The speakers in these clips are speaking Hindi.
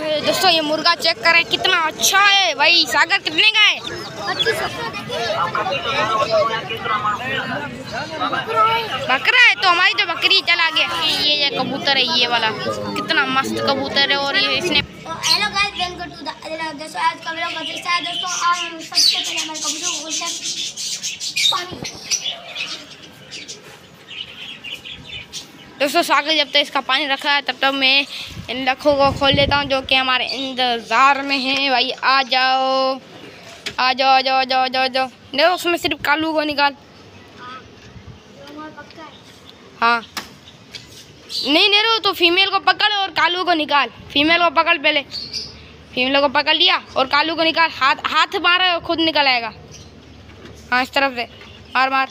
है दोस्तों, ये मुर्गा चेक करें, कितना अच्छा है। भाई, सागर कितने का है? बकरा है तो हमारी तो बकरी चला गया। ये ये कबूतर है, ये वाला, कितना मस्त कबूतर है और ये इसने hello guys welcome to the दोस्तों आज का है दोस्तों, आज हम सबसे पहले हमारे कबूतर को पानी। दोस्तों सागर जब तक इसका पानी रखा है, तब तक मैं इन लखों को खोल लेता हूँ, जो कि हमारे इंतज़ार में हैं। भाई, आ जाओ। आ जाओ आ जाओ आ जाओ आ जाओ जाओ। देखो, उसमें सिर्फ़ कालू को निकाल। है। हाँ नहीं नेहरू तो फीमेल को पकड़ और कालू को निकाल। फीमेल को पकड़ पहले। फीमेल को पकड़ लिया और कालू को निकाल। हाथ हाथ मारा और खुद निकल आएगा। हाँ इस तरफ़ से। मार मार।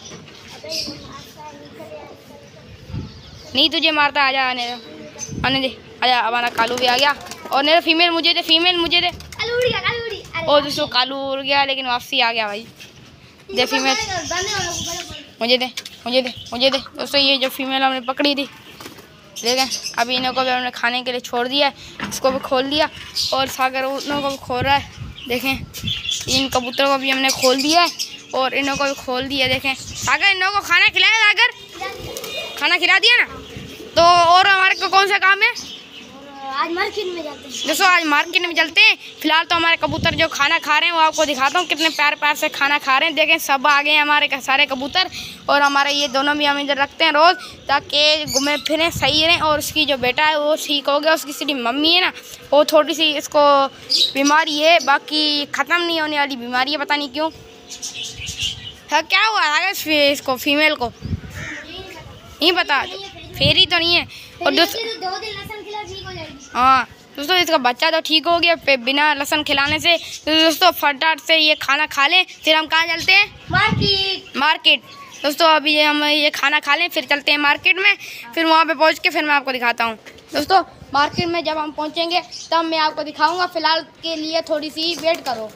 नहीं तुझे मारता आजा आने दो। आने दे। आजा हमारा कालू भी आ गया। और मेरा फीमेल मुझे दे फीमेल मुझे दे। कालू उड़ गया कालू उड़ी अरे और दोस्तों कालू उड़ गया लेकिन वापसी आ गया भाई। दे फीमेल बड़े मुझे दे मुझे दे मुझे दे। दोस्तों ये जो फीमेल हमने पकड़ी थी देखें अभी इन्हों को भी हमने खाने के लिए छोड़ दिया है। इसको भी खोल दिया। और सागर उन्हों को भी खोल रहा है। देखें इन कबूतरों को भी हमने खोल दिया है। और इन्हों को भी खोल दिया देखें। सागर इन्हों को खाना खिलाया सागर। खाना खिला दिया ना? तो और हमारे को कौन सा काम है? आज मार्केट में जाते हैं। दोस्तों आज मार्केट में चलते हैं। फ़िलहाल तो हमारे कबूतर जो खाना खा रहे हैं वो आपको दिखाता हूँ कितने प्यार प्यार से खाना खा रहे हैं। देखें सब आ गए हैं हमारे सारे कबूतर। और हमारे ये दोनों भी हम इधर रखते हैं रोज़ ताकि घूमे फिरें सही रहें। और उसकी जो बेटा है वो ठीक हो गया। उसकी सिर्फ़ मम्मी है ना वो थोड़ी सी इसको बीमारी है। बाकी ख़त्म नहीं होने वाली बीमारी है पता नहीं क्यों। हाँ क्या हुआ? इस- इसको फीमेल को। नहीं पता फेरी तो नहीं है। और दोस्त हो जाएगी। हाँ दोस्तों इसका बच्चा तो ठीक हो गया बिना लहसुन खिलाने से। तो दोस्तों फटाफट से ये खाना खा लें फिर हम कहाँ चलते हैं? मार्केट। मार्केट। दोस्तों अभी ये हम ये खाना खा लें फिर चलते हैं मार्केट में। फिर वहाँ पे पहुँच के फिर मैं आपको दिखाता हूँ। दोस्तों मार्केट में जब हम पहुँचेंगे तब मैं आपको दिखाऊँगा फ़िलहाल के लिए थोड़ी सी वेट करो।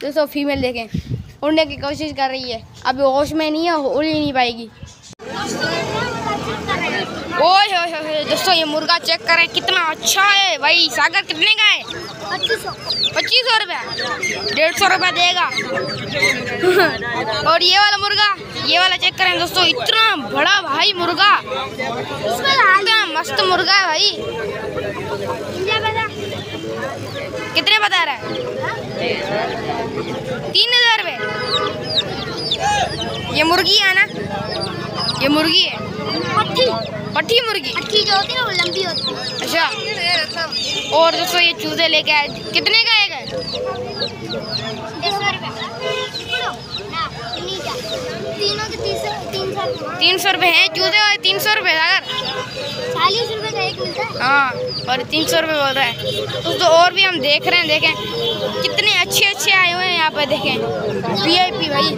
दोस्तों फीमेल देखें उड़ने की कोशिश कर रही है। अभी होश में नहीं है उड़ ही नहीं पाएगी। ओए होए दोस्तों, ये मुर्गा चेक करें, कितना अच्छा है भाई। सागर कितने का है? पच्चीस सौ रुपया। डेढ़ सौ रुपया देगा। और ये वाला मुर्गा, ये वाला चेक करें, दोस्तों, इतना बड़ा भाई मुर्गा। इतना मस्त मुर्गा है भाई। कितने बता रहा है? तीन हज़ार रुपये। ये मुर्गी है ना? ये मुर्गी है। पट्टी। पट्टी मुर्गी? पट्टी जो होती है वो लंबी होती है। अच्छा। और दोस्तों ये चूजे लेके आए। कितने का एक है? तीनों के तीस तीन सौ रुपये है चूजे और तीन सौ रुपये अगर। चालीस रुपये का एक मिलता है? हाँ और तीन सौ रुपये बोल रहा है। तो, तो और भी हम देख रहे हैं देखें। कितने अच्छे अच्छे आए हुए हैं यहाँ पे देखें। वी आई पी भाई।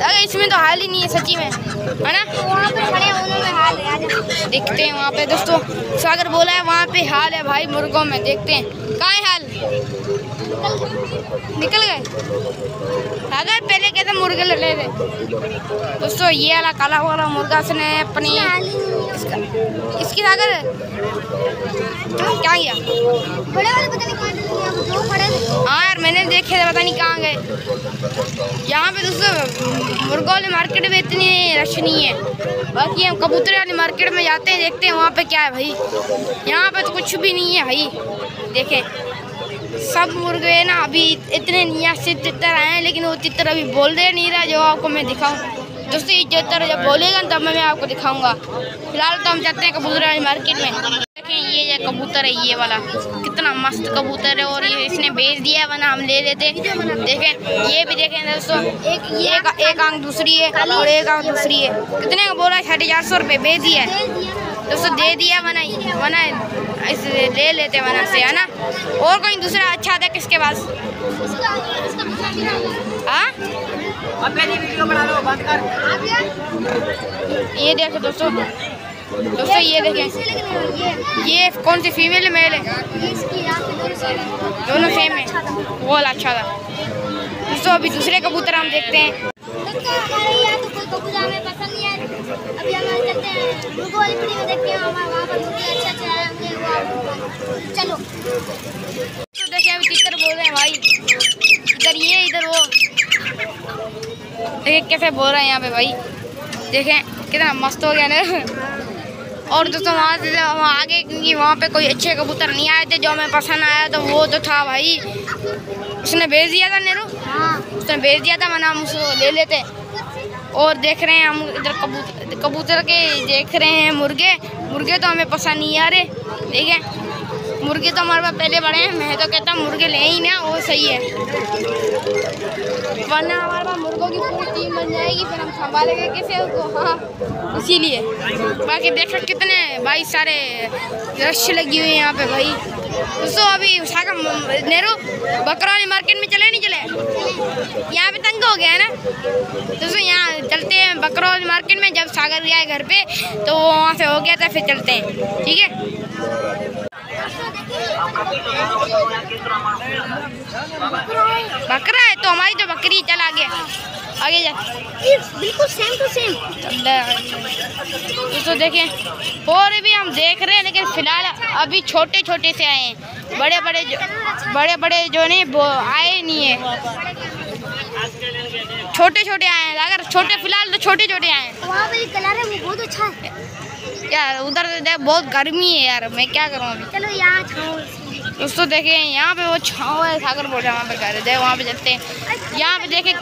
अरे इसमें तो हाल ही नहीं है सची में। है ना? वहाँ पे खड़े होने में हाल है देखते हैं वहाँ पे दोस्तों। सागर बोला है वहाँ पे हाल है भाई मुर्गों में देखते हैं। कहाँ है हाल? निकल गए। सागर पहले कहते मुर्गे ले ले। दोस्तों ये वाला काला वाला मुर्गा उसने अपनी ही नहीं है। इसकी क्या थे। हाँ यार मैंने देखे थे पता नहीं कहाँ गए। यहाँ पे दोस्तों मुर्गों वाली मार्केट में इतनी रश नहीं है। बाकी हम कबूतर वाली मार्केट में जाते हैं देखते हैं वहाँ पे क्या है भाई। यहाँ पे तो कुछ भी नहीं है भाई। देखें सब मुर्गे ना अभी इतने निया से तितर आए हैं लेकिन वो तितर अभी बोल दे नहीं रहा जो आपको मैं दिखाऊँ। दोस्तों ये तितर जब बोलेगा तब मैं आपको दिखाऊँगा। फ़िलहाल तो हम जाते हैं कबूतर वाली मार्केट में। देखें ये ये कबूतर है ये वाला कितना मस्त कबूतर है और ये इसने बेच दिया वरना हम ले लेते। देखें ये भी देखें दोस्तों एक ये एक, आँख दूसरी है और एक आँख दूसरी है। कितने का बोला? है साढ़े चार सौ रुपये बेच दिया है। दोस्तों दे दिया वना वना इस ले लेते वना से, है ना? और कोई दूसरा अच्छा था किसके पास। हाँ? ये देखो दोस्तों दोस्तों ये देखें। ये कौन सी फीमेल है मेल है? दोनों सेम है। वो वाला अच्छा था। दोस्तों अभी दूसरे कबूतर हम देखते हैं। कैसे बोल रहे हैं यहाँ पे भाई। देखें, कितना मस्त हो गया ना। और दोस्तों, वहाँ से वहाँ आगे, क्योंकि वहाँ पे कोई अच्छे कबूतर नहीं आए थे, जो हमें पसंद आया तो वो तो था भाई। उसने भेज दिया था नेहरू। उसने भेज दिया था मना, हम उसको ले लेते और देख रहे हैं हम इधर कबूतर कबूतर के देख रहे हैं मुर्गे। मुर्गे तो हमें पसंद नहीं आ रहे ठीक है। मुर्गे तो हमारे पास पहले बड़े हैं, मैं तो कहता हूँ मुर्गे ले ही ना, वो सही है। वरना हमारे पास मुर्गों की पूरी टीम बन जाएगी, फिर हम संभालेंगे कैसे उसको हाँ इसीलिए। बाकी देखो कितने भाई सारे रश लगी हुई है यहाँ पे भाई। दोस्तों अभी साका नेहरू, बकरा वाली मार्केट में चले नहीं चले? यहाँ पे तंग हो गया है ना? दोस्तों यहाँ चलते हैं, बकरा वाली मार्केट में, जब सागर गया है घर पे तो वहाँ से हो गया था, फिर चलते हैं। ठीक है? बकरा है तो हमारी तो बकरी चल आगे आगे जा। बिल्कुल सेम टू सेम तो, तो देखें। और भी हम देख रहे हैं लेकिन फ़िलहाल अभी छोटे छोटे से आए हैं। बड़े बड़े जो बड़े बड़े जो नहीं आए नहीं है। छोटे छोटे आए हैं। अगर छोटे फ़िलहाल तो छोटे छोटे आए हैं। वहाँ पे कलर है वो बहुत अच्छा है। यार उधर तो देख बहुत गर्मी है यार। मैं क्या करूँ अभी? चलो यहाँ दोस्तों देखें यहाँ पे वो छाँव है सागर बोल रहा है वहाँ पे घर है। देख वहाँ पे चलते हैं। यहाँ पे देखे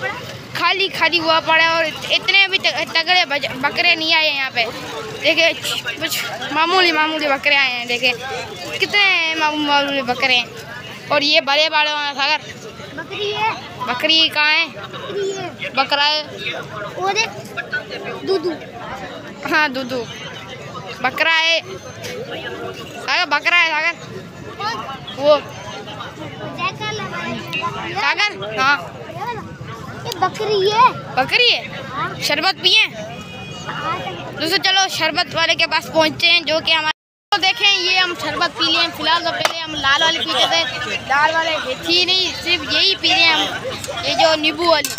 खाली खाली हुआ पड़ा है और इतने भी तगड़े बकरे नहीं आए यहाँ पे। देखे कुछ मामूली मामूली बकरे आए हैं देखे। कितने मामूली मामूली बकरे? हैं और ये बड़े बड़े वाला सागर। बकरी है। बकरी कहाँ है? बकरी है। है वो देख दूधू हाँ दूधू बकरा है। सागर बकरा है सागर। वो। सागर हाँ। ये बकरी है। बकरी है? हाँ। शरबत पिए? हाँ, दोस्तों चलो शरबत वाले के पास पहुँचते हैं जो कि हमारे तो देखें ये हम शरबत पी लिए फ़िलहाल तो पहले हम लाल वाले पीते थे। लाल वाले थी नहीं सिर्फ़ यही पी रहे हैं हम। ये जो नींबू वाली।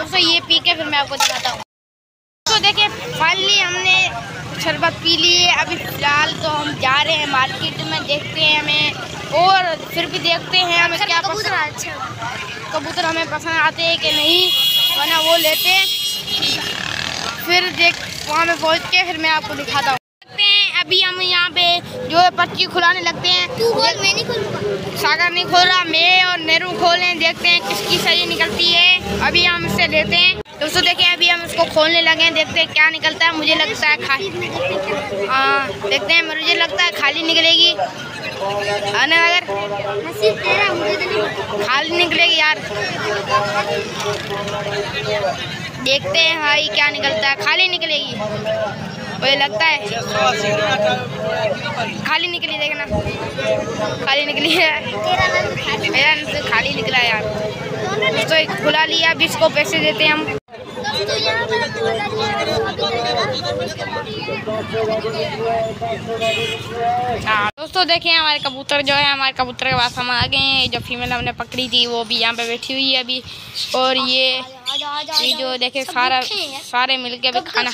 दोस्तों ये पी के फिर मैं आपको दिखाता हूँ। तो देखिए फाइनली हमने शरबत पी ली है। अभी फ़िलहाल तो हम जा रहे हैं मार्केट में देखते हैं हमें। और फिर भी देखते हैं हमें क्या कबूतर पसंद अच्छा। कबूतर हमें पसंद आते हैं कि नहीं वरना वो लेते। हैं फिर देख वहाँ पे पहुँच के फिर मैं आपको देखते हैं। अभी हम यहाँ पे जो है पर्ची खुलाने लगते हैं। तू बोल मैं नहीं खोलूँगा। सागर नहीं खोल रहा मैं और नेहरू खोल देखते हैं किसकी सही निकलती है। अभी हम इसे लेते हैं। दोस्तों देखें अभी हम इसको खोलने लगे हैं देखते हैं क्या निकलता है। मुझे लगता है खा हाँ देखते हैं मुझे लगता है खाली निकलेगी। आने अगर तेरा मुझे तो। खाली निकलेगी यार। देखते हैं भाई क्या निकलता है। खाली निकलेगी। मुझे लगता है। खाली निकली, देखना। खाली निकली है। मेरा नसीब खाली निकला यार। दोस्तों एक खुला लिया, अभी इसको पैसे देते हैं हम। हाँ दोस्तों, देखें, हमारे कबूतर जो है, हमारे कबूतर के पास हम आ गए हैं। जो फीमेल हमने पकड़ी थी, वो भी यहाँ पे बैठी हुई है अभी। और ये ये जो, देखे, सारा सारे मिलके अभी खाना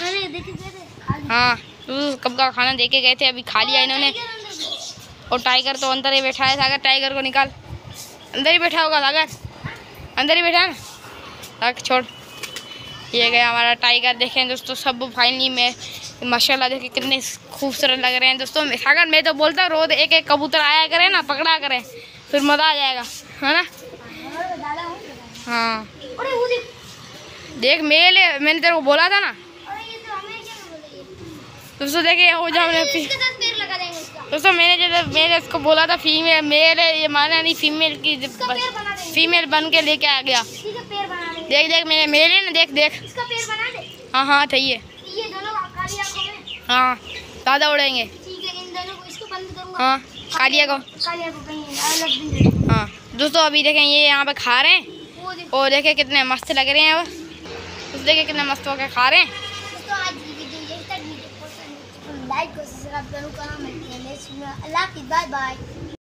हाँ तो कब का खाना दे के गए थे अभी खा लिया इन्होंने। और टाइगर तो अंदर ही बैठा है सागर टाइगर को निकाल। अंदर ही बैठा होगा सागर। अंदर ही बैठा है ना? छोड़। ये गया हमारा टाइगर देखें दोस्तों सब फाइनली में माशाल्लाह देखें कितने खूबसूरत लग रहे हैं दोस्तों। सागर मैं तो बोलता हूँ रोज एक एक कबूतर आया करें ना पकड़ा करें फिर मज़ा आ जाएगा है ना? हाँ। देख मेल मैंने तेरे को बोला था ना अरे ये तो हमें क्या बोलेगी दोस्तों देखे हो जाओ मैंने फी- इसके साथ पेड़ लगा देंगे इसका। दोस्तों मैंने जब मैंने इसको बोला था फीमेल मेल है ये माना नहीं फीमेल की फीमेल बन के लेके आ गया। ठीक है देख देख मेरे मेल है ना देख देख। इसका पेड़ बना दे। हाँ हाँ सही है ये दोनों काली आँखों में। हाँ ज़्यादा उड़ेंगे। ठीक है हाँ कालिया को हाँ दोस्तों अभी देखें ये यहाँ पे खा रहे हैं। और देखें कितने मस्त लग रहे हैं वो देखें कितने मस्त होकर खा रहे हैं दोस्तों आज की वीडियो यही तक वीडियो पसंद है तो लाइक और सब्सक्राइब ज़रूर